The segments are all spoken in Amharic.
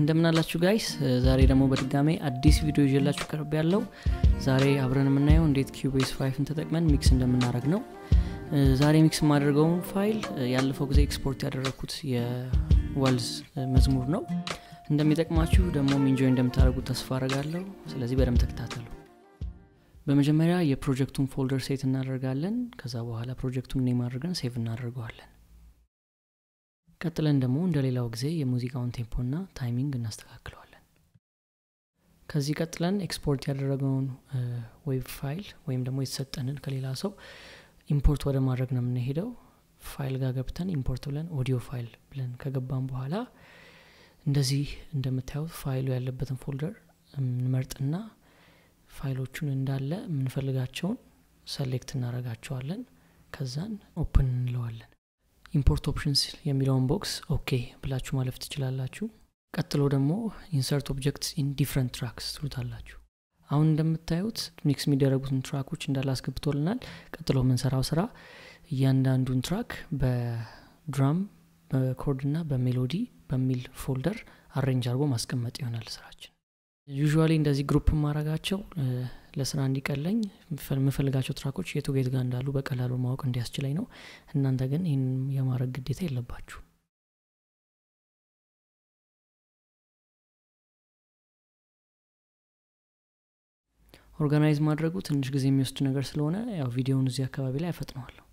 እንደምናላችሁ guys? ዛሬ ደግሞ በድጋሜ አዲስ ቪዲዮ ይዤላችሁ ቀርብ ያለው ዛሬ አብረን የምናየው እንዴት Cubase five ን ተጠቅመን mix እንደምናደርግ ነው። ዛሬ mix የማደርገውን ፋይል ያለፈው ጊዜ ኤክስፖርት ያደረግኩት የ waltz መዝሙር ነው። እንደሚጠቅማችሁ ደግሞ enjoy እንደምታደርጉት ተስፋ አረጋለሁ ስለዚህ በደም ተከታተሉ። በመጀመሪያ የ project ኡን folder set እናደርጋለን። ከዛ በኋላ project ኡን name አድርገን save እናደርገዋለን ቀጥለን ደግሞ እንደ ሌላው ጊዜ የሙዚቃውን tempo ና timing እናስተካክለዋለን። ከዚህ ቀጥለን export ያደረግነውን wave file ወይም ደግሞ የተሰጠንን ከሌላ ሰው import ወደ ማድረግ ነው የምንሄደው። ፋይል ጋር ገብተን import ብለን audio file ብለን ከገባን በኋላ እንደዚህ እንደምታዩት ፋይሉ ያለበትን folder እንመርጥና ፋይሎቹን እንዳለ የምንፈልጋቸውን select እናረጋቸዋለን ከዛን open እንለዋለን import options የሚለውን box okay ብላችሁ ማለፍ ትችላላችሁ። ቀጥሎ ደግሞ insert objects in different tracks ትሉታላችሁ። አሁን እንደምታዩት mix የሚደረጉትን track ኦች እንዳለ ቀጥሎ የምንሰራው ስራ እያንዳንዱን track በ drum በ chord ና በ melody በሚል folder arrange አድርጎ ማስቀመጥ ይሆናል ስራችን። usually እንደዚህ group ማድረጋቸው ለስራ እንዲቀለኝ የምፈልጋቸው track ኦች የቱ ቤት ጋር እንዳሉ በቀላሉ ማወቅ እንዲያስችለኝ ነው። እናንተ ግን ይህን የማድረግ ግዴታ የለባችሁ። organize ማድረጉ ትንሽ ጊዜ የሚወስድ ነገር ስለሆነ ያው ቪዲዮውን እዚህ አካባቢ ላይ አፈጥነዋለሁ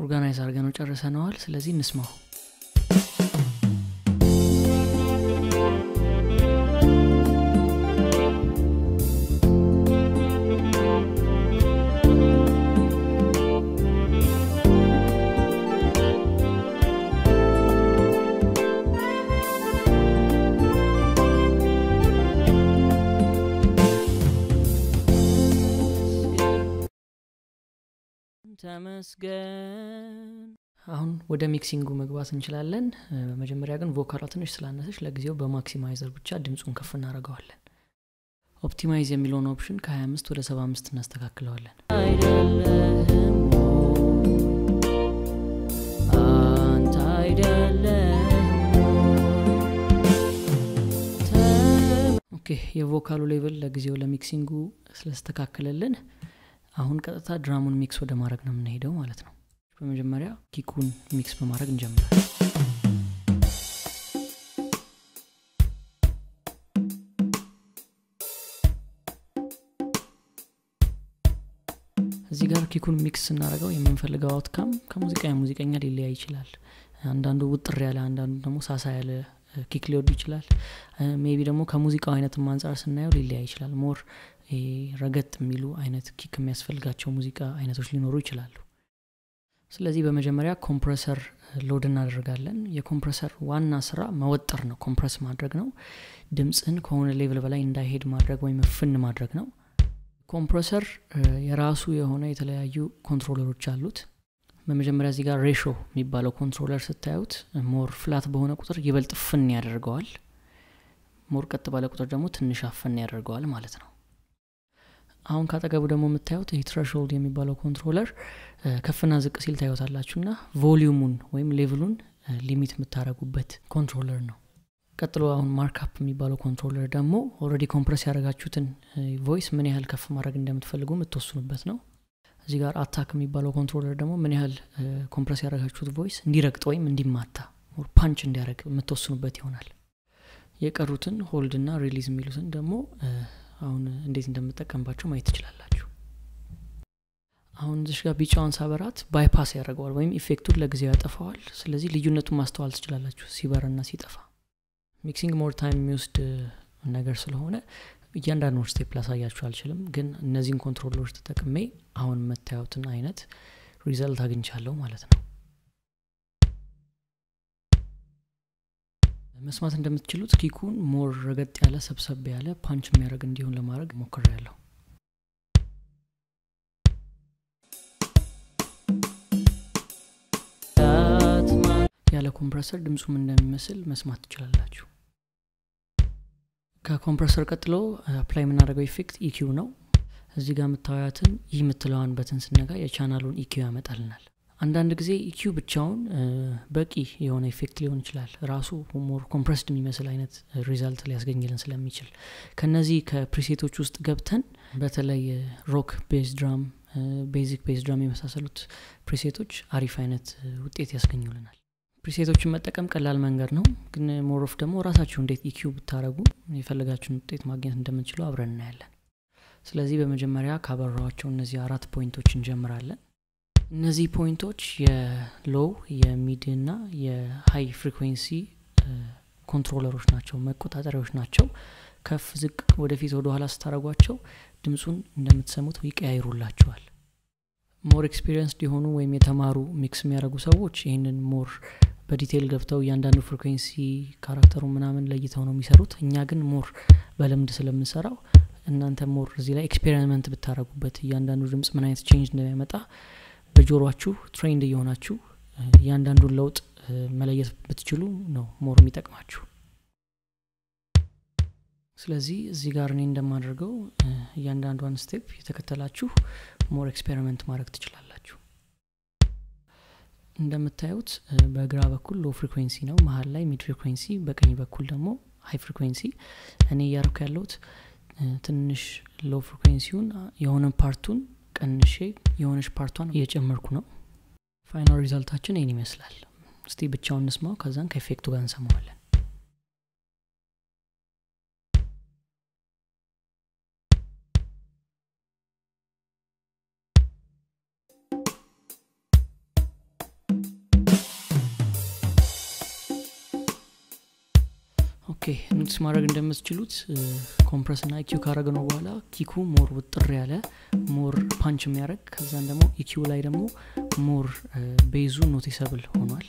ኦርጋናይዝ አድርገ ጨርሰነዋል። ስለዚህ እንስማው ተመስገን። አሁን ወደ mixing ኡ መግባት እንችላለን። በመጀመሪያ ግን vocal ኧዋ ትንሽ ስላነሰች ለጊዜው በ maximizer ብቻ ድምፁን ከፍ እናደረገዋለን optimize የሚለውን option ከ25 ወደ 75 እናስተካክለዋለን። አይደለህም አንተ okay የ vocal ኡ level ለጊዜው ለ mixing ኡ ስለስተካከለልን አሁን ቀጥታ drum ኡን mix ወደ ማድረግ ነው የምንሄደው ማለት ነው። በመጀመሪያ kick ኡን mix በማድረግ እንጀምራለን እዚህ ጋር kick ኡን mix ስናደርገው የምንፈልገው outcome ከሙዚቃ ሙዚቀኛ ሊለያይ ይችላል። አንዳንዱ ውጥር ያለ አንዳንዱ ደግሞ ሳሳ ያለ kick ሊወዱ ይችላል። maybe ደግሞ ከሙዚቃው አይነትም አንጻር ስናየው ሊለያይ ይችላል። more ረገጥ የሚሉ አይነት kick የሚያስፈልጋቸው ሙዚቃ አይነቶች ሊኖሩ ይችላሉ። ስለዚህ በመጀመሪያ compressor load እናደርጋለን። የ compressor ዋና ስራ መወጠር ነው። compress ማድረግ ነው። ድምፅን ከሆነ level በላይ እንዳይሄድ ማድረግ ወይም አፈን ማድረግ ነው። compressor የራሱ የሆነ የተለያዩ controller ኦች አሉት። በመጀመሪያ እዚህ ጋር ratio የሚባለው controller ስታዩት more flat በሆነ ቁጥር ይበልጥ አፈን ያደርገዋል። more ቀጥ ባለ ቁጥር ደግሞ ትንሽ አፈን ያደርገዋል ማለት ነው አሁን ካጠገቡ ደግሞ የምታዩት ይህ threshold የሚባለው controller ከፍና ዝቅ ሲል ታዩታላችሁ ና volume ኡን ወይም level ኡን limit የምታደረጉበት controller ነው። ቀጥሎ አሁን ማርካፕ የሚባለው controller ደግሞ already compress ያደረጋችሁትን voice ምን ያህል ከፍ ማድረግ እንደምትፈልጉ የምትወስኑበት ነው። እዚህ ጋር attack የሚባለው controller ደግሞ ምን ያህል compress ያደረጋችሁት voice እንዲረግጥ ወይም እንዲማታ punch እንዲያደረግ የምትወስኑበት ይሆናል። የቀሩትን hold ና release የሚሉትን ደግሞ አሁን እንዴት እንደምጠቀምባቸው ማየት ትችላላችሁ። አሁን እዚሽ ጋር ቢጫውን ሳበራት bypass ያደርገዋል ወይም effect ኡን ለጊዜው ያጠፋዋል። ስለዚህ ልዩነቱን ማስተዋል ትችላላችሁ ሲበርና ሲጠፋ። mixing more time የሚወስድ ነገር ስለሆነ እያንዳንዱ step ላሳያችሁ አልችልም ግን እነዚህን control ኦች ተጠቅሜ አሁን የምታዩትን አይነት result አግኝቻለሁ ማለት ነው መስማት እንደምትችሉት kick ኡን more ረገጥ ያለ ሰብሰብ ያለ punch የሚያደርግ እንዲሆን ለማድረግ ሞክሬያለሁ ያለ compressor ድምፁም እንደሚመስል መስማት ትችላላችሁ። ከ compressor ቀጥሎ apply የምናደርገው effect EQ ነው። እዚህ ጋር የምታዩትን ይህ የምትለዋን button ስንነካ የ channel ኡን EQ ያመጣልናል አንዳንድ ጊዜ EQ ብቻውን በቂ የሆነ effect ሊሆን ይችላል። ራሱ more compressed የሚመስል አይነት result ሊያስገኝልን ስለሚችል። ከነዚህ ከ preset ኦች ውስጥ ገብተን በተለይ rock bass drum basic bass drum የመሳሰሉት preset ኦች አሪፍ አይነት ውጤት ያስገኙልናል። preset ኦችን መጠቀም ቀላል መንገድ ነው። ግን more of ደግሞ ራሳችሁ እንዴት EQ ብታደረጉ የፈለጋችሁን ውጤት ማግኘት እንደምንችሉ አብረን እናያለን። ስለዚህ በመጀመሪያ ካበራዋቸው እነዚህ አራት point ኦች እንጀምራለን እነዚህ ፖይንቶች የሎው የሚድ እና የሀይ ፍሪኩንሲ ኮንትሮለሮች ናቸው መቆጣጠሪያዎች ናቸው። ከፍ ዝቅ ወደፊት ወደ ኋላ ስታደረጓቸው ድምፁን እንደምትሰሙት ይቀያይሩላቸዋል። more experience የሆኑ ወይም የተማሩ mix የሚያደርጉ ሰዎች ይህንን more በ detail ገብተው እያንዳንዱ frequency character ኡ ምናምን ለይተው ነው የሚሰሩት። እኛ ግን more በልምድ ስለምንሰራው እናንተ more እዚህ ላይ experiment ብታደረጉበት እያንዳንዱ ድምፅ ምን አይነት change እንደሚያመጣ በጆሮችሁ trained እየሆናችሁ እያንዳንዱን ለውጥ መለየት ብትችሉ ነው more የሚጠቅማችሁ። ስለዚህ እዚህ ጋር እኔ እንደማደርገው እያንዳንዷን step የተከተላችሁ more experiment ማድረግ ትችላላችሁ። እንደምታዩት በግራ በኩል low frequency ነው። መሀል ላይ mid frequency በቀኝ በኩል ደግሞ high frequency እኔ እያረኩ ያለሁት ትንሽ low frequency ውን የሆነ part ኡን ቀንሼ የሆነች part ኧዋን እየጨመርኩ ነው። final result ኣችን ይህን ይመስላል። እስቲ ብቻውን እንስማው ከዛን ከ effect ኡ ጋር እንሰማዋለን notice ማድረግ እንደምትችሉት compress ና EQ ካረግነው በኋላ kick ኡ more ውጥር ያለ more punch የሚያደረግ ከዛን ደግሞ EQ ላይ ደግሞ more bass ኡ noticeable ሆኗል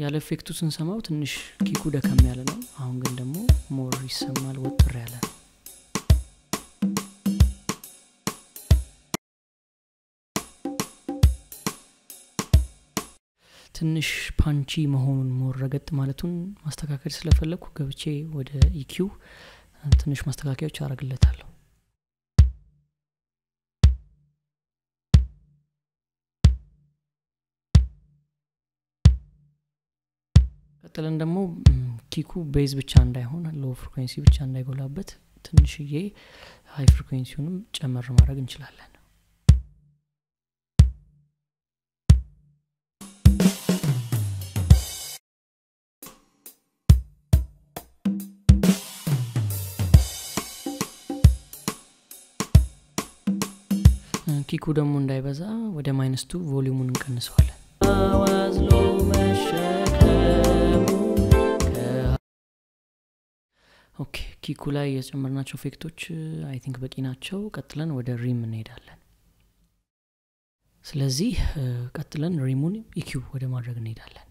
ያለ effect ኡ ስንሰማው ትንሽ kick ኡ ደከም ያለ ነው። አሁን ግን ደግሞ more ይሰማል ውጥር ያለ። ትንሽ punchy መሆኑን more ረገጥ ማለቱን ማስተካከል ስለፈለግኩ ገብቼ ወደ EQ ው ትንሽ ማስተካከያዎች አረግለታለሁ ቀጥለን ደግሞ kick ኡ bass ብቻ እንዳይሆን low frequency ብቻ እንዳይጎላበት ትንሽዬ high frequency ውንም ጨመር ማድረግ እንችላለን። kick ኡ ደግሞ እንዳይበዛ ወደ minus two volume ኡን እንቀንሰዋለን okay kick ኡ ላይ የጨመርናቸው effect ኦች I think በቂ ናቸው። ቀጥለን ወደ rim እንሄዳለን። ስለዚህ ቀጥለን rim ኡን EQ ወደ ማድረግ እንሄዳለን።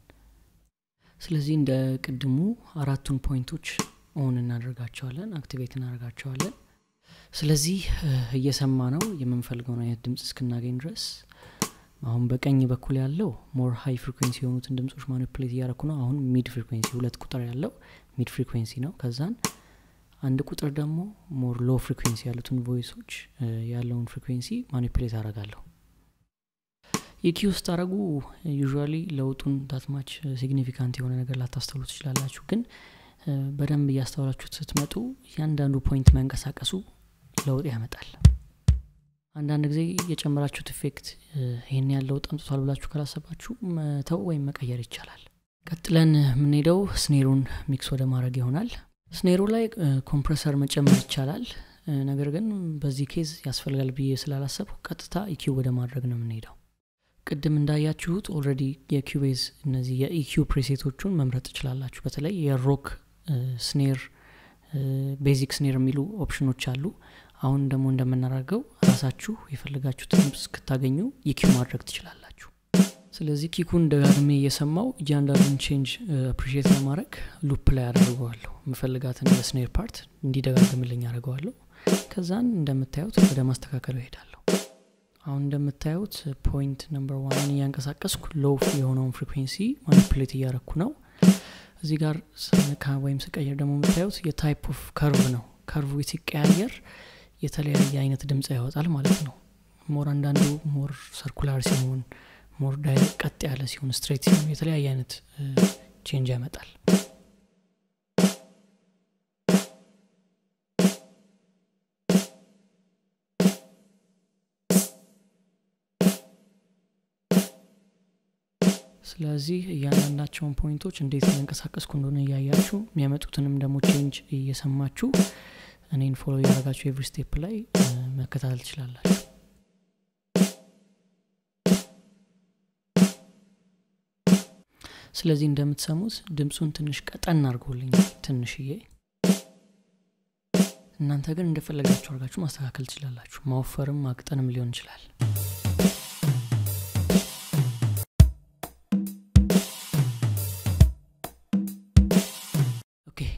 ስለዚህ እንደ ቅድሙ አራቱን point ኦች on እናደርጋቸዋለን activate እናደርጋቸዋለን። ስለዚህ እየሰማነው የምንፈልገውን አይነት ድምፅ እስክናገኝ ድረስ አሁን በቀኝ በኩል ያለው more high frequency የሆኑትን ድምፆች manipulate እያረኩ ነው። አሁን mid frequency ሁለት ቁጥር ያለው ሚድ ፍሪኩንሲ ነው። ከዛን አንድ ቁጥር ደግሞ ሞር ሎ ፍሪኩንሲ ያሉትን ቮይሶች ያለውን ፍሪኩንሲ ማኒፕሌት አረጋለሁ የኪ ውስጥ አረጉ ዩዥዋሊ ለውጡን ዳትማች ሲግኒፊካንት የሆነ ነገር ላታስተውሉ ትችላላችሁ። ግን በደንብ እያስተዋላችሁት ስትመጡ እያንዳንዱ ፖይንት መንቀሳቀሱ ለውጥ ያመጣል። አንዳንድ ጊዜ የጨመራችሁት ኢፌክት ይህን ያለው ጠምጥቷል ብላችሁ ካላሰባችሁ መተው ወይም መቀየር ይቻላል። ቀጥለን የምንሄደው snare ኡን mix ወደ ማድረግ ይሆናል snare ኡ ላይ compressor መጨመር ይቻላል። ነገር ግን በዚህ case ያስፈልጋል ብዬ ስላላሰብኩ ቀጥታ EQ ወደ ማድረግ ነው የምንሄደው። ቅድም እንዳያችሁት already የ Cubase እነዚህ የ EQ preset ኦቹን መምረጥ ትችላላችሁ። በተለይ የ rock snare basic snare የሚሉ ኦፕሽኖች አሉ። አሁን ደግሞ እንደምናደርገው ራሳችሁ የፈለጋችሁት ድምፅ እስክታገኙ EQ ማድረግ ትችላላችሁ ስለዚህ kick ኡን ደጋግሜ እየሰማው እያንዳንዱን change appreciate ለማድረግ loop ላይ አደርገዋለሁ። የምፈልጋትን የ snare part እንዲደጋግምልኝ አደርገዋለሁ። ከዛን እንደምታዩት ወደ ማስተካከሉ ይሄዳለሁ አሁን እንደምታዩት point number one ን እያንቀሳቀስኩ low የሆነውን frequency manipulate እያረኩ ነው። እዚህ ጋር ስነካ ወይም ስቀይር ደግሞ የምታዩት የ type of curve ነው። curve ሲቀያየር የተለያየ አይነት ድምፅ ያወጣል ማለት ነው። more አንዳንዱ more circular ሲሆን more direct ቀጥ ያለ ሲሆን straight ሲሆን የተለያየ አይነት change ያመጣል። ስለዚህ እያንዳንዳቸውን point ኦች እንዴት እያንቀሳቀስኩ እንደሆነ እያያችሁ የሚያመጡትንም ደግሞ change እየሰማችሁ እኔን follow እያደረጋችሁ every step ላይ መከታተል ትችላላችሁ ስለዚህ እንደምትሰሙት ድምፁን ትንሽ ቀጠን አድርጎልኝ ትንሽዬ። እናንተ ግን እንደፈለጋችሁ አድርጋችሁ ማስተካከል ትችላላችሁ። ማወፈርም ማቅጠንም ሊሆን ይችላል።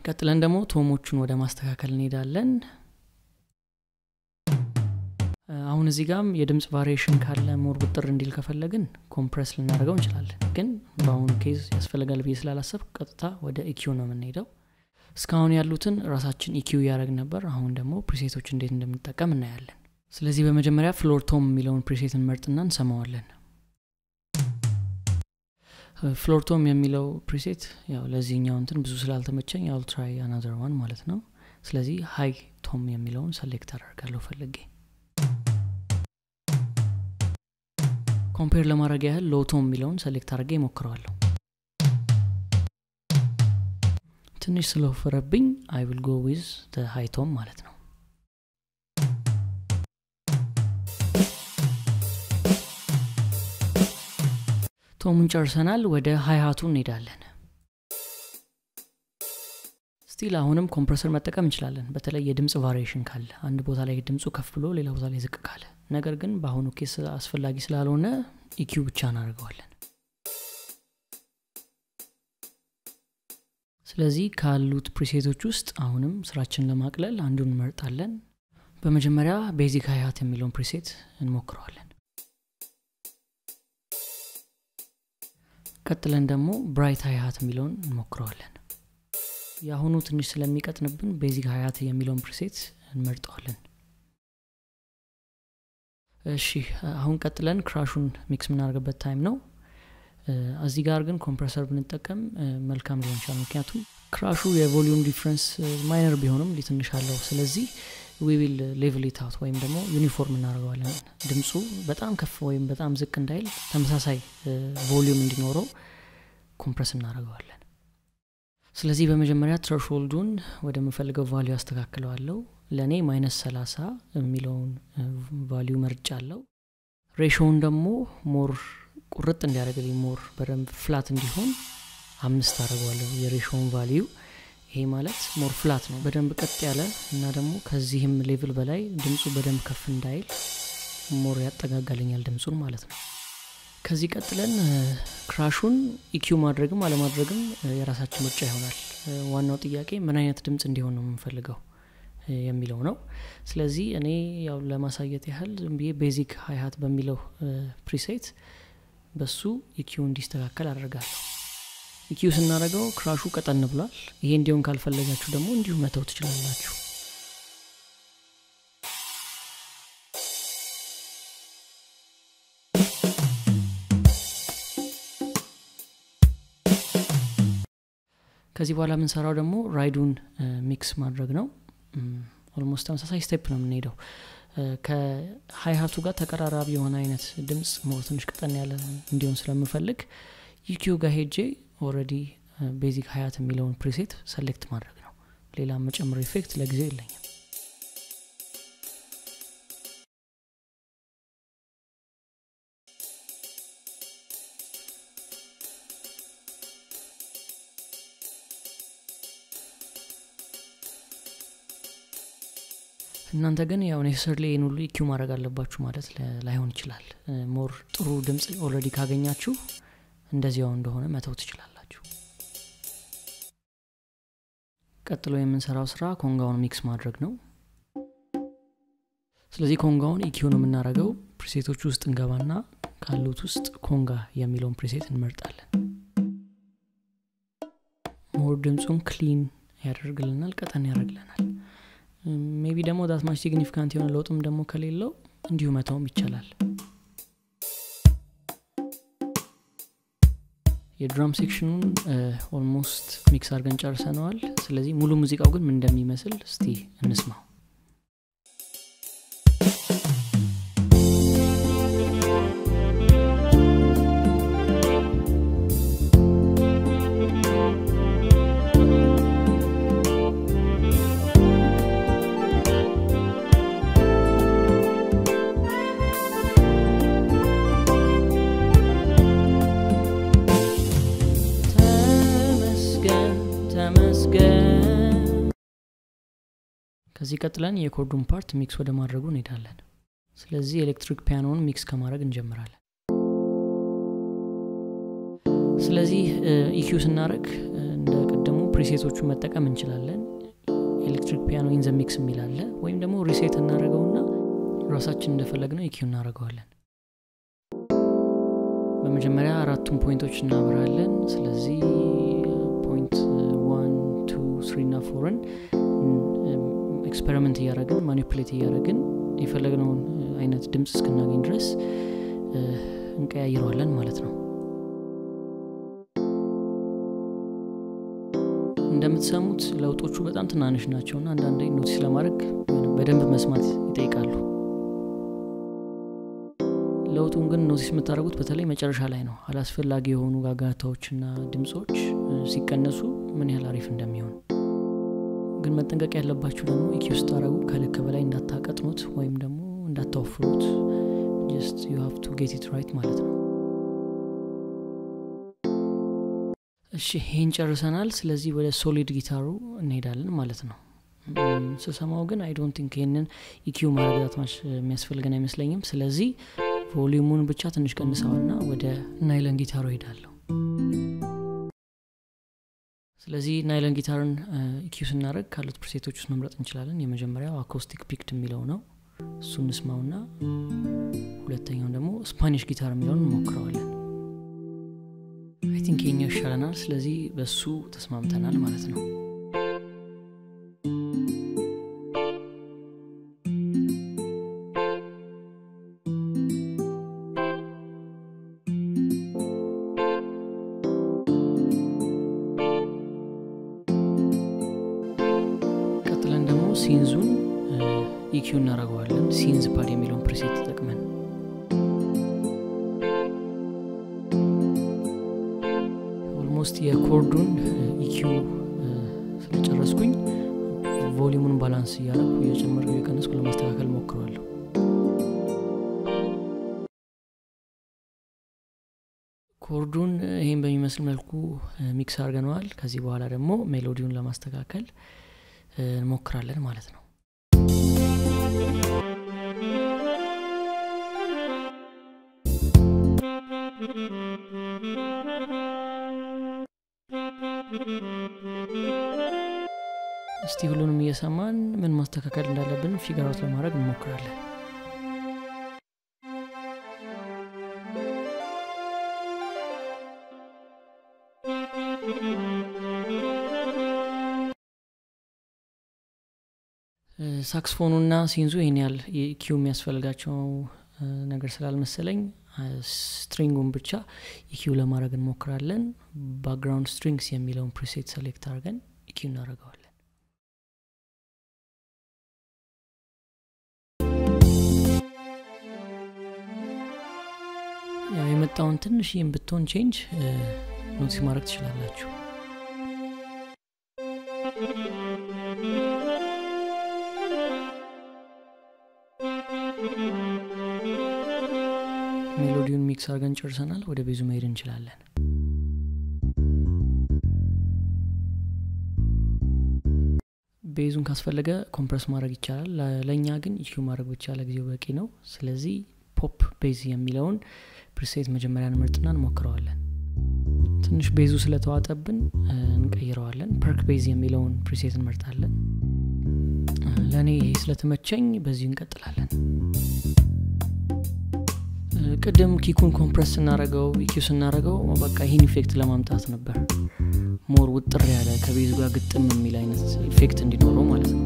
ቀጥለን ደግሞ tom ኦቹን ወደ ማስተካከል እንሄዳለን አሁን እዚህ ጋም የድምፅ variation ካለ more ቁርጥ እንዲል ከፈለግን compress ልናደርገው እንችላለን። ግን በአሁኑ case ያስፈልጋል ብዬ ስላላሰብኩ ቀጥታ ወደ EQ ነው የምንሄደው። እስካሁን ያሉትን ራሳችን EQ እያደረግን ነበር። አሁን ደግሞ preset ኦች እንዴት እንደምንጠቀም እናያለን። ስለዚህ በመጀመሪያ floor tom የሚለውን preset እንመርጥና እንሰማዋለን። floor tom የሚለው preset ያው ለዚህኛው እንትን ብዙ ስላልተመቸኝ I'll try another one ማለት ነው። ስለዚህ high tom የሚለውን select አደርጋለሁ ፈልጌ compare ለማድረግ ያህል low tom የሚለውን select አድርጌ እሞክረዋለሁ ትንሽ ስለወፈረብኝ I will go with high tom ማለት ነው። tom ኡን ጨርሰናል ወደ hi-hat ኡ እንሄዳለን። still አሁንም compressor መጠቀም እንችላለን በተለይ የድምፅ variation ካለ። አንድ ቦታ ላይ ድምፁ ከፍ ብሎ ሌላ ቦታ ላይ ዝቅ ካለ ነገር ግን በአሁኑ case አስፈላጊ ስላልሆነ EQ ብቻ እናደርገዋለን። ስለዚህ ካሉት preset ኦች ውስጥ አሁንም ስራችን ለማቅለል አንዱን እንመርጣለን። በመጀመሪያ basic hi-hat የሚለውን preset እንሞክረዋለን። ቀጥለን ደግሞ bright hi-hat የሚለውን እንሞክረዋለን። የአሁኑ ትንሽ ስለሚቀጥንብን basic hi-hat የሚለውን preset እንመርጠዋለን እሺ አሁን ቀጥለን crash ኡን mix የምናደርግበት time ነው። እዚህ ጋር ግን compressor ብንጠቀም መልካም ሊሆን ይችላል። ምክንያቱም crash ኡ የ volume difference minor ቢሆንም ትንሽ አለው። ስለዚህ we will level it out ወይም ደግሞ ዩኒፎርም እናደርገዋለን። ድምፁ በጣም ከፍ ወይም በጣም ዝቅ እንዳይል ተመሳሳይ volume እንዲኖረው compress እናደርገዋለን። ስለዚህ በመጀመሪያ threshold ኡን ወደምፈልገው value አስተካክለዋለሁ ለእኔ minus 30 የሚለውን value መርጫለሁ ratio ውን ደግሞ more ቁርጥ እንዲያደርግልኝ more በደንብ flat እንዲሆን አምስት አድርገዋለሁ የ ratio ውን value። ይሄ ማለት more flat ነው በደንብ ቀጥ ያለ እና ደግሞ ከዚህም level በላይ ድምፁ በደንብ ከፍ እንዳይል more ያጠጋጋልኛል ድምፁን ማለት ነው። ከዚህ ቀጥለን crash ኡን EQ ማድረግም አለማድረግም የራሳችን ምርጫ ይሆናል። ዋናው ጥያቄ ምን አይነት ድምፅ እንዲሆን ነው የምንፈልገው የሚለው ነው። ስለዚህ እኔ ያው ለማሳየት ያህል ዝም ብዬ basic hi-hat በሚለው preset በሱ EQ እንዲስተካከል አደርጋለሁ። EQ ስናደርገው crash ኡ ቀጠን ብሏል። ይሄ እንዲሆን ካልፈለጋችሁ ደግሞ እንዲሁ መተው ትችላላችሁ። ከዚህ በኋላ የምንሰራው ደግሞ ride ኡን mix ማድረግ ነው almost ተመሳሳይ step ነው የምንሄደው። ከ hi-hat ኡ ጋር ተቀራራቢ የሆነ አይነት ድምፅ more ትንሽ ቀጠን ያለ እንዲሆን ስለምፈልግ EQ ው ጋር ሄጄ already basic hi-hat የሚለውን preset select ማድረግ ነው። ሌላ የምጨምረው effect ለጊዜው የለኝም እናንተ ግን ያው necessarily ይህን ሁሉ EQ ማድረግ አለባችሁ ማለት ላይሆን ይችላል። more ጥሩ ድምፅ already ካገኛችሁ እንደዚያው እንደሆነ መተው ትችላላችሁ። ቀጥሎ የምንሰራው ስራ conga ውን mix ማድረግ ነው። ስለዚህ conga ውን EQ ነው የምናደርገው። preset ኦች ውስጥ እንገባና ካሉት ውስጥ conga የሚለውን preset እንመርጣለን። more ድምፁን clean ያደርግልናል ቀጠን ያደርግልናል maybe ደግሞ that much significant የሆነ ለውጥም ደግሞ ከሌለው እንዲሁ መተውም ይቻላል። የ drum section ኡን almost mix አድርገን ጨርሰነዋል። ስለዚህ ሙሉ ሙዚቃው ግን ምን እንደሚመስል እስቲ እንስማው ከዚህ ቀጥለን የ chord ኡን part mix ወደ ማድረጉ እንሄዳለን። ስለዚህ electric piano ን mix ከማድረግ እንጀምራለን። ስለዚህ EQ ስናደርግ እንደ ቅድሙ preset ኦቹን መጠቀም እንችላለን። electric piano in the mix የሚል አለ ወይም ደግሞ reset እናደርገውና ራሳችን እንደፈለግነው EQ እናደርገዋለን በመጀመሪያ አራቱን point ኦች እናበራለን። ስለዚህ point one two three እና four ን experiment እያደረግን manipulate እያደረግን የፈለግነውን አይነት ድምፅ እስክናገኝ ድረስ እንቀያይረዋለን ማለት ነው። እንደምትሰሙት ለውጦቹ በጣም ትናንሽ ናቸውና አንዳንዴ notice ለማድረግ በደንብ መስማት ይጠይቃሉ። ለውጡን ግን notice የምታደርጉት በተለይ መጨረሻ ላይ ነው። አላስፈላጊ የሆኑ ጋጋታዎችና ድምፆች ሲቀነሱ ምን ያህል አሪፍ እንደሚሆን ግን መጠንቀቅ ያለባችሁ ደግሞ EQ ስታረጉ ከልክ በላይ እንዳታቀጥኑት ወይም ደግሞ እንዳታወፍሩት። just you have to get it right ማለት ነው። እሺ ይህን ጨርሰናል። ስለዚህ ወደ solid ጊታሩ እንሄዳለን ማለት ነው። ስሰማው ግን I don't think ይህንን EQ ማረጋት much የሚያስፈልገን አይመስለኝም። ስለዚህ volume ኡን ብቻ ትንሽ ቀንሰውና ወደ nylon ጊታሩ ሄዳለሁ ስለዚህ nylon ጊታርን EQ ስናደረግ ካሉት preset ኦች ውስጥ መምረጥ እንችላለን። የመጀመሪያው acoustic picked የሚለው ነው። እሱ እንስማውና ሁለተኛውን ደግሞ Spanish guitar የሚለውን እንሞክረዋለን። I think የኛው ይሻለናል። ስለዚህ በሱ ተስማምተናል ማለት ነው EQ እናደረገዋለን synth pad የሚለውን preset ተጠቅመን። almost የ chord ኡን EQ ስለጨረስኩኝ volume ኡን balance እያደረኩ እየጨመርኩ እየቀነስኩ ለማስተካከል ሞክረዋለሁ። chord ኡን ይህን በሚመስል መልኩ mix አድርገነዋል። ከዚህ በኋላ ደግሞ melody ውን ለማስተካከል እንሞክራለን ማለት ነው እስቲ ሁሉንም እየሰማን ምን ማስተካከል እንዳለብን ፊገራት ለማድረግ እንሞክራለን ሳክስፎኑና synth ኡ ይህን ያህል EQ የሚያስፈልጋቸው ነገር ስላልመሰለኝ string ኡን ብቻ EQ ለማድረግ እንሞክራለን። background strings የሚለውን preset select አድርገን EQ እናደርገዋለን። የመጣውን ትንሽ ይህም ብትሆን change notice ማድረግ ትችላላችሁ mix አድርገን ጨርሰናል። ወደ bass ኡ መሄድ እንችላለን። bass ኡን ካስፈለገ compress ማድረግ ይቻላል። ለእኛ ግን EQ ማድረግ ብቻ ለጊዜው በቂ ነው። ስለዚህ pop bass የሚለውን preset መጀመሪያ እንመርጥና እንሞክረዋለን። ትንሽ bass ኡ ስለተዋጠብን እንቀይረዋለን። perc bass የሚለውን preset እንመርጣለን። ለእኔ ይሄ ስለተመቸኝ በዚሁ እንቀጥላለን ቅድም kick ኡን compress ስናረገው EQ ስናረገው በቃ ይህን effect ለማምጣት ነበር። more ውጥር ያለ ከ bass ኡ ጋር ግጥም የሚል አይነት effect እንዲኖረው ማለት ነው።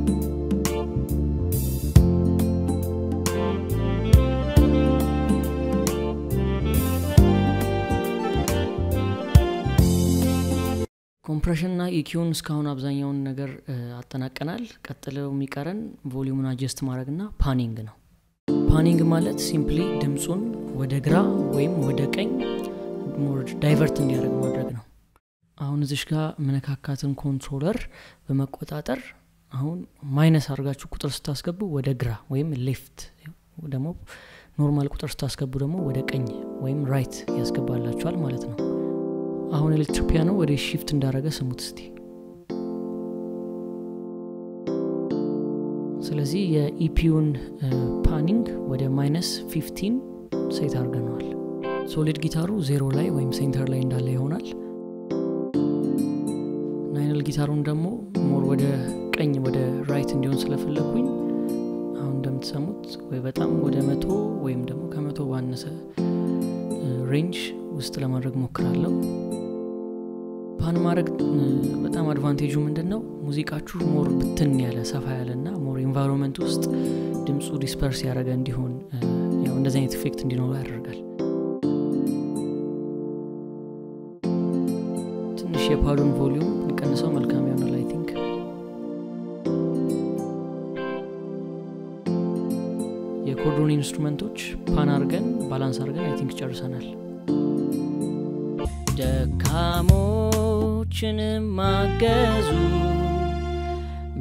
compression ና EQ ውን እስካሁን አብዛኛውን ነገር አጠናቀናል። ቀጥለው የሚቀረን volume ን adjust ማድረግ ና panning ነው። panning ማለት simply ድምፁን ወደ ግራ ወይም ወደ ቀኝ divert እንዲያደርግ ማድረግ ነው። አሁን እዚች ጋር መነካካትን controller በመቆጣጠር አሁን minus አድርጋችሁ ቁጥር ስታስገቡ ወደ ግራ ወይም left ደግሞ normal ቁጥር ስታስገቡ ደግሞ ወደ ቀኝ ወይም right ያስገባላችኋል ማለት ነው። አሁን electric piano ወደ shift እንዳረገ ስሙት እስቲ። ስለዚህ የ EP ዩን panning ወደ minus 15 set አድርገነዋል። solid ጊታሩ ዜሮ ላይ ወይም center ላይ እንዳለ ይሆናል። nylon ጊታሩን ደግሞ more ወደ ቀኝ ወደ right እንዲሆን ስለፈለግኩኝ አሁን እንደምትሰሙት ወይ በጣም ወደ መቶ ወይም ደግሞ ከመቶ ባነሰ range ውስጥ ለማድረግ ሞክራለሁ pan ማድረግ በጣም advantage ኡ ምንድን ነው ሙዚቃችሁ more ብትን ያለ ሰፋ ያለ ና more environment ውስጥ ድምፁ disperse ያደረገ እንዲሆን እንደዚህ አይነት effect እንዲኖሩ ያደርጋል። ትንሽ የ pad ኡን volume እንቀንሰው መልካም ይሆናል I think የ chord ኡን instrument ኦች pan አርገን balance አርገን I think ጨርሰናል። ደካሞችን ማገዙ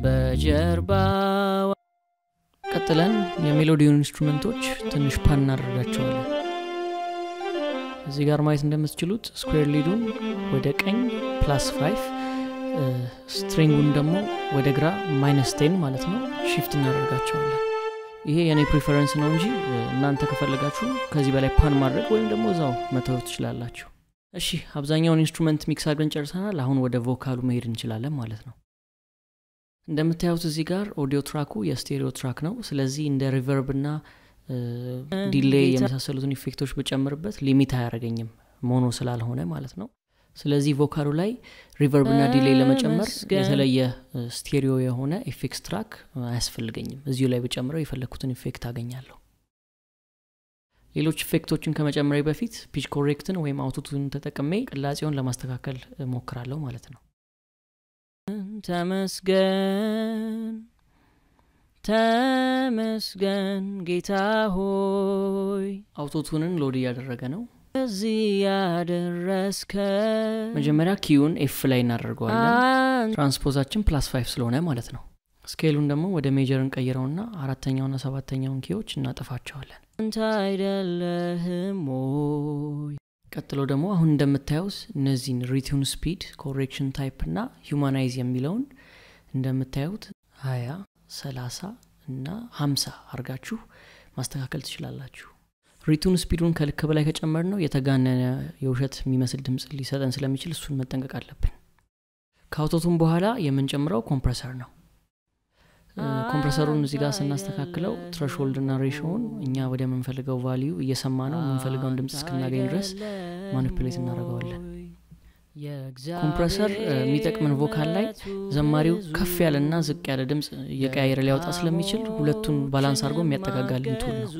በጀርባ ቀጥለን የ melody ውን instrument ኦች ትንሽ pan እናደርጋቸዋለን። እዚህ ጋር ማየት እንደምትችሉት square lead ኡን ወደ ቀኝ plus five string ኡን ደግሞ ወደ ግራ minus ten ማለት ነው shift እናደርጋቸዋለን። ይሄ የኔ preference ነው እንጂ እናንተ ከፈለጋችሁ ከዚህ በላይ pan ማድረግ ወይም ደግሞ እዛው መተው ትችላላችሁ። እሺ አብዛኛውን instrument mix አድርገን ጨርሰናል። አሁን ወደ vocal ኡ መሄድ እንችላለን ማለት ነው እንደምታዩት እዚህ ጋር audio track ኡ የ stereo track ነው። ስለዚህ እንደ reverb ና delay የመሳሰሉትን effect ኦች ብጨምርበት limit አያደረገኝም mono ስላልሆነ ማለት ነው። ስለዚህ vocal ኡ ላይ reverb ና delay ለመጨመር የተለየ stereo የሆነ effect track አያስፈልገኝም። እዚሁ ላይ ብጨምረው የፈለግኩትን effect አገኛለሁ። ሌሎች effect ኦችን ከመጨመሬ በፊት pitch correct ን ወይም Auto-Tune ተጠቅሜ ቅላጼውን ለማስተካከል ሞክራለሁ ማለት ነው ተመስገን ተመስገን ጌታ ሆይ። Auto-Tune ን load እያደረገ ነው። እዚህ ያደረስከ መጀመሪያ key ውን F ላይ እናደርገዋለን። transpose ኣችን plus five ስለሆነ ማለት ነው። scale ኡን ደግሞ ወደ major እንቀይረውና አራተኛውና ሰባተኛውን key ዎች እናጠፋቸዋለን። አንተ አይደለህም ሞይ ቀጥሎ ደግሞ አሁን እንደምታዩት እነዚህን retune speed correction type እና humanize የሚለውን እንደምታዩት ሀያ ሰላሳ እና ሀምሳ አርጋችሁ ማስተካከል ትችላላችሁ። retune speed ኡን ከልክ በላይ ከጨመርነው የተጋነነ የውሸት የሚመስል ድምፅ ሊሰጠን ስለሚችል እሱን መጠንቀቅ አለብን። ከ Autotune በኋላ የምንጨምረው compressor ነው compressor ኡን እዚህ ጋር ስናስተካክለው threshold ና ratio ውን እኛ ወደ ምንፈልገው value እየሰማን ነው የምንፈልገውን ድምፅ እስክናገኝ ድረስ manipulate እናደርገዋለን compressor የሚጠቅመን vocal ላይ ዘማሪው ከፍ ያለና ዝቅ ያለ ድምፅ እየቀያየረ ሊያወጣ ስለሚችል ሁለቱን balance አድርጎ የሚያጠጋጋልን tool ነው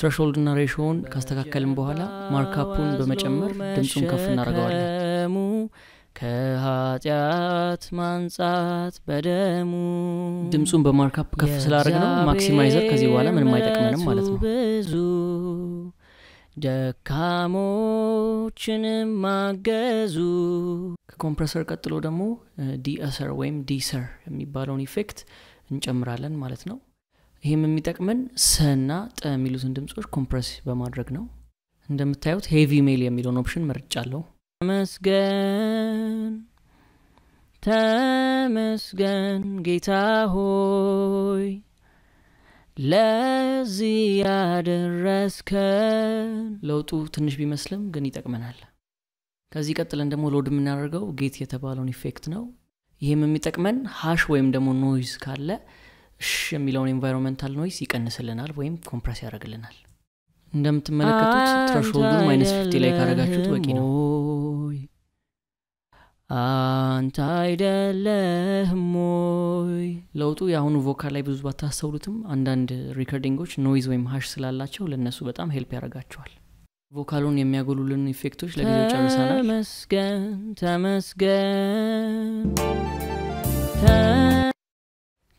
threshold ና ratio ውን ካስተካከልን በኋላ ማርካፑን በመጨመር ድምፁን ከፍ እናደርገዋለን ከኃጢአት ማንጻት በደሙ ድምፁን በማርካፕ ከፍ ስላደረግነው maximizer ከዚህ በኋላ ምንም አይጠቅመንም ማለት ነው። ብዙ ደካሞችንም ማገዙ ከ compressor ቀጥሎ ደግሞ de-esser ወይም de-esser የሚባለውን effect እንጨምራለን ማለት ነው። ይህም የሚጠቅመን ሰና ጠ የሚሉትን ድምፆች compress በማድረግ ነው። እንደምታዩት heavy male የሚለውን option መርጫለሁ ተመስገን ተመስገን ጌታ ሆይ ለዚህ ያደረስከን። ለውጡ ትንሽ ቢመስልም ግን ይጠቅመናል። ከዚህ ቀጥለን ደግሞ load የምናደርገው gate የተባለውን effect ነው። ይህም የሚጠቅመን hush ወይም ደግሞ noise ካለ እሽ የሚለውን environmental noise ይቀንስልናል ወይም compress ያደርግልናል። እንደምትመለከቱት threshold ኡን minus fifty ላይ ካረጋችሁት በቂ ነው አንተ አይደለህም ሞይ ለውጡ የአሁኑ vocal ላይ ብዙ ባታስተውሉትም አንዳንድ recording ኦች noise ወይም hush ስላላቸው ለእነሱ በጣም help ያደርጋቸዋል። vocal ኡን የሚያጎሉልን effect ኦች ለጊዜው ጨርሰናል። ተመስገን ተመስገን።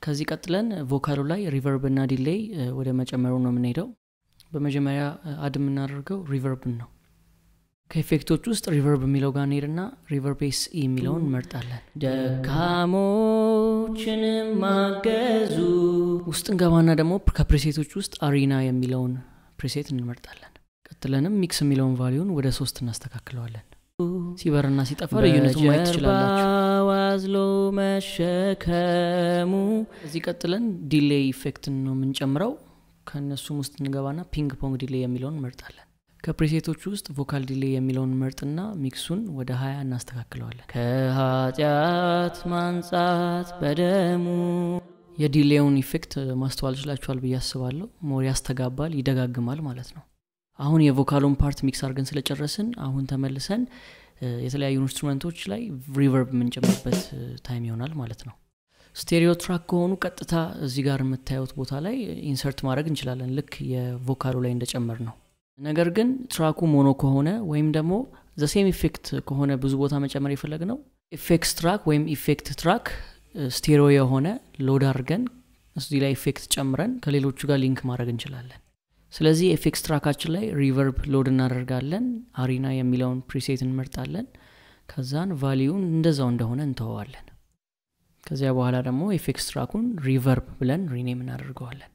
ከዚህ ቀጥለን vocal ኡ ላይ reverb እና delay ወደ መጨመሩ ነው የምንሄደው። በመጀመሪያ add የምናደርገው reverb ን ነው ከ effect ኦች ውስጥ reverb የሚለው ጋር እንሄድና reverb SE የሚለውን እንመርጣለን ደካሞችንም ማገዙ ውስጥ እንገባና ደግሞ ከ preset ኦች ውስጥ arena የሚለውን preset እንመርጣለን። ቀጥለንም mix የሚለውን value ን ወደ ሶስት እናስተካክለዋለን። ሲበርና ሲጠፋ ልዩነቱ ማየት ትችላላችሁ። መሸከሙ እዚህ ቀጥለን delay effect ን ነው የምንጨምረው። ከእነሱም ውስጥ እንገባና ping pong delay የሚለውን እንመርጣለን ከ preset ኦች ውስጥ vocal delay የሚለውን መርጥና mix ኡን ወደ ሀያ እናስተካክለዋለን። ከኃጢአት ማንጻት በደሙ የ delay ውን effect ማስተዋል ችላችኋል ብዬ አስባለሁ። more ያስተጋባል ይደጋግማል ማለት ነው። አሁን የ vocal ኡን part mix አድርገን ስለጨረስን አሁን ተመልሰን የተለያዩ instrument ኦች ላይ reverb የምንጨምርበት time ይሆናል ማለት ነው። stereo track ከሆኑ ቀጥታ እዚህ ጋር የምታዩት ቦታ ላይ insert ማድረግ እንችላለን። ልክ የ vocal ኡ ላይ እንደጨመርነው ነገር ግን track ኡ mono ከሆነ ወይም ደግሞ the same effect ከሆነ ብዙ ቦታ መጨመር የፈለግነው effects track ወይም effect track stereo የሆነ load አድርገን እዚህ ላይ effect ጨምረን ከሌሎቹ ጋር link ማድረግ እንችላለን። ስለዚህ FX track ኣችን ላይ reverb load እናደርጋለን arena የሚለውን preset እንመርጣለን ከዛን value ን እንደዛው እንደሆነ እንተወዋለን። ከዚያ በኋላ ደግሞ FX track ኡን reverb ብለን rename እናደርገዋለን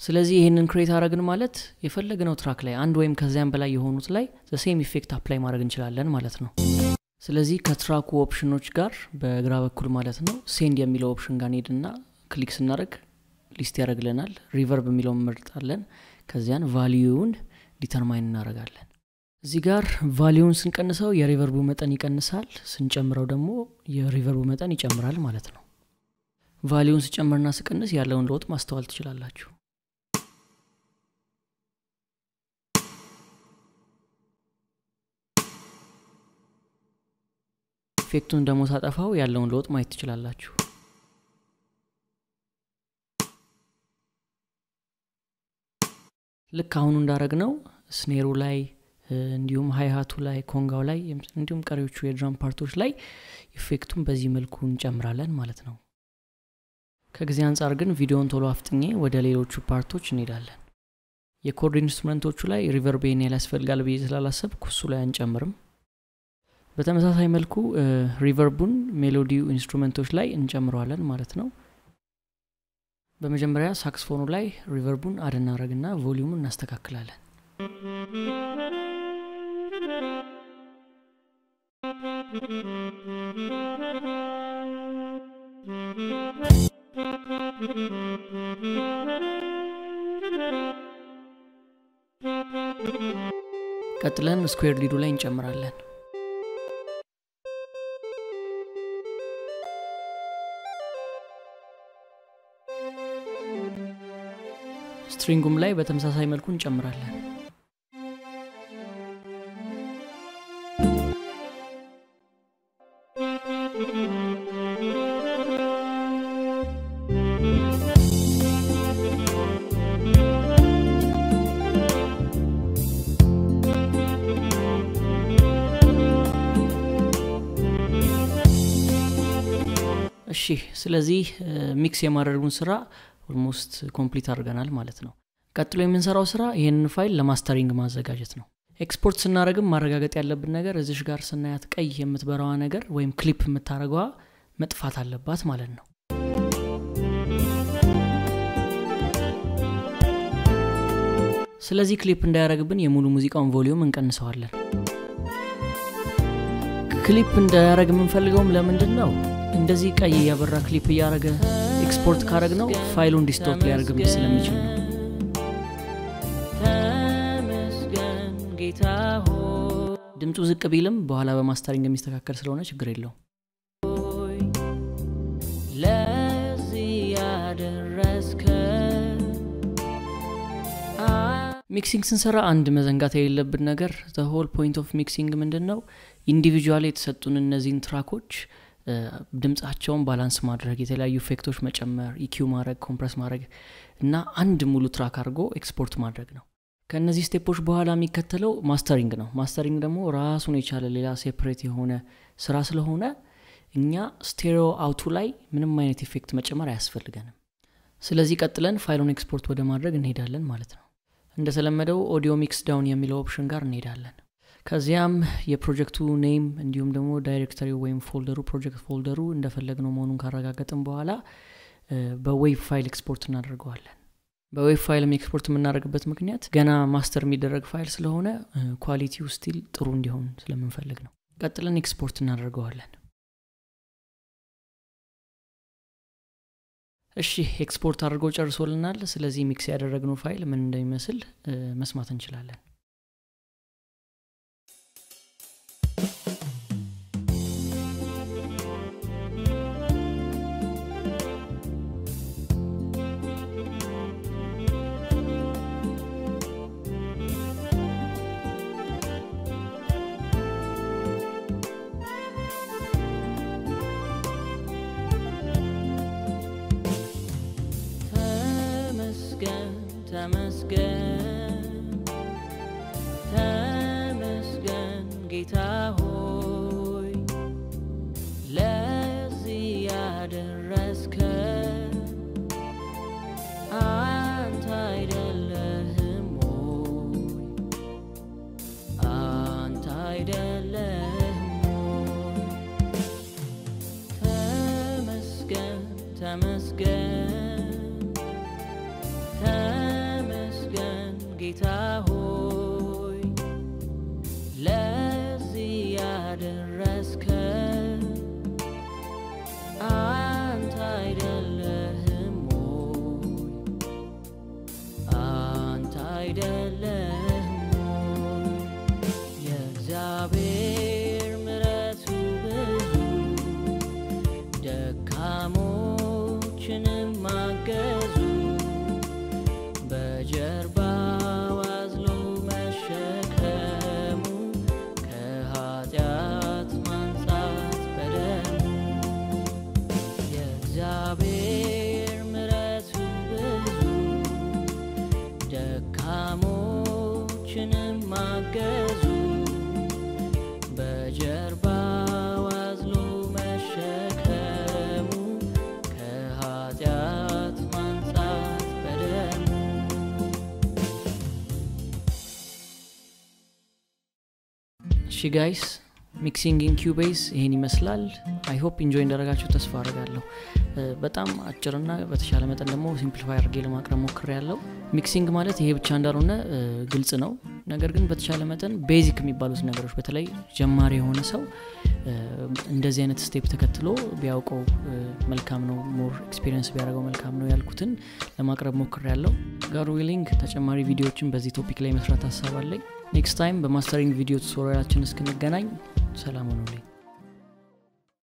ስለዚህ ይህንን create አረግን ማለት የፈለግነው track ላይ አንድ ወይም ከዚያም በላይ የሆኑት ላይ the same effect apply ማድረግ እንችላለን ማለት ነው። ስለዚህ ከ track ኡ option ኦች ጋር በግራ በኩል ማለት ነው send የሚለው option ጋር ሄድና click ስናደርግ list ያደርግልናል። reverb የሚለው እንመርጣለን። ከዚያን value ውን determine እናደርጋለን። እዚህ ጋር value ን ስንቀንሰው የ reverb ኡ መጠን ይቀንሳል። ስንጨምረው ደግሞ የ reverb ኡ መጠን ይጨምራል ማለት ነው። value ን ስጨምርና ስቀንስ ያለውን ለውጥ ማስተዋል ትችላላችሁ effect ኡን ደግሞ ሳጠፋው ያለውን ለውጥ ማየት ትችላላችሁ። ልክ አሁኑ እንዳረግነው snare ኡ ላይ እንዲሁም hi-hat ኡ ላይ conga ው ላይ እንዲሁም ቀሪዎቹ የ drum part ኦች ላይ effect ኡን በዚህ መልኩ እንጨምራለን ማለት ነው። ከጊዜ አንጻር ግን ቪዲዮን ቶሎ አፍጥኜ ወደ ሌሎቹ part ኦች እንሄዳለን። የ chord instrument ኦቹ ላይ ያህል ያስፈልጋል ብዬ ስላላሰብኩ እሱ ላይ አንጨምርም በተመሳሳይ መልኩ reverb ኡን melody ው instrument ኦች ላይ እንጨምረዋለን ማለት ነው። በመጀመሪያ saxophone ኡ ላይ reverb ኡን add እናደረግና volume ኡን እናስተካክላለን። ቀጥለን square lead ኡ ላይ እንጨምራለን ስትሪንጉም ላይ በተመሳሳይ መልኩ እንጨምራለን። እሺ ስለዚህ mix የማድረጉን ስራ almost complete አድርገናል ማለት ነው። ቀጥሎ የምንሰራው ስራ ይህንን file ለ mastering ማዘጋጀት ነው። ኤክስፖርት ስናደረግም ማረጋገጥ ያለብን ነገር እዚህ ጋር ስናያት ቀይ የምትበራዋ ነገር ወይም ክሊፕ የምታደረገዋ መጥፋት አለባት ማለት ነው። ስለዚህ ክሊፕ እንዳያደረግብን የሙሉ ሙዚቃውን volume እንቀንሰዋለን። ክሊፕ እንዳያደረግ የምንፈልገውም ለምንድን ነው እንደዚህ ቀይ እያበራ ክሊፕ እያደረገ ኤክስፖርት ካረግ ነው ፋይሉን distort ሊያደርግብን ስለሚችል ነው። ድምፁ ዝቅ ቢልም በኋላ በ mastering የሚስተካከል ስለሆነ ችግር የለውም mixing ስንሰራ አንድ መዘንጋት የሌለብን ነገር the whole point of mixing ምንድን ነው individual የተሰጡን እነዚህን track ኦች ድምጻቸውን balance ማድረግ የተለያዩ effect ኦች መጨመር EQ ማድረግ compress ማድረግ እና አንድ ሙሉ track አድርጎ ኤክስፖርት ማድረግ ነው። ከእነዚህ step ኦች በኋላ የሚከተለው mastering ነው። mastering ደግሞ ራሱን የቻለ ሌላ separate የሆነ ስራ ስለሆነ እኛ stereo out ኡ ላይ ምንም አይነት effect መጨመር አያስፈልገንም። ስለዚህ ቀጥለን ፋይሉን ኤክስፖርት ወደ ማድረግ እንሄዳለን ማለት ነው። እንደተለመደው audio mixdown የሚለው option ጋር እንሄዳለን ከዚያም የፕሮጀክቱ name እንዲሁም ደግሞ directory ወይም folder ኡ project folder ኡ እንደፈለግነው መሆኑን ካረጋገጥን በኋላ በ wave file export እናደርገዋለን። በ wave file ም export የምናደርግበት ምክንያት ገና master የሚደረግ ፋይል ስለሆነ quality ው still ጥሩ እንዲሆን ስለምንፈልግ ነው። ቀጥለን ኤክስፖርት እናደርገዋለን። እሺ ኤክስፖርት አድርጎ ጨርሶልናል። ስለዚህ mix ያደረግነው ፋይል ምን እንደሚመስል መስማት እንችላለን ተመስገን ጌታ ሆይ እሺ guys mixing in Cubase ይሄን ይመስላል. I hope enjoy እንዳረጋችሁ ተስፋ አድርጋለሁ በጣም አጭርና በተሻለ መጠን ደግሞ simplify አድርጌ ለማቅረብ ሞክሬያለው mixing ማለት ይሄ ብቻ እንዳልሆነ ግልጽ ነው። ነገር ግን በተሻለ መጠን basic የሚባሉት ነገሮች በተለይ ጀማሪ የሆነ ሰው እንደዚህ አይነት step ተከትሎ ቢያውቀው መልካም ነው more experience ቢያደርገው መልካም ነው ያልኩትን ለማቅረብ ሞክሬያለው God willing ተጨማሪ ቪዲዮዎችን በዚህ topic ላይ መስራት ሀሳብ አለኝ ኔክስት ታይም በማስተሪንግ ቪዲዮ ቱቶሪያላችን እስክንገናኝ ሰላም ሆኑልኝ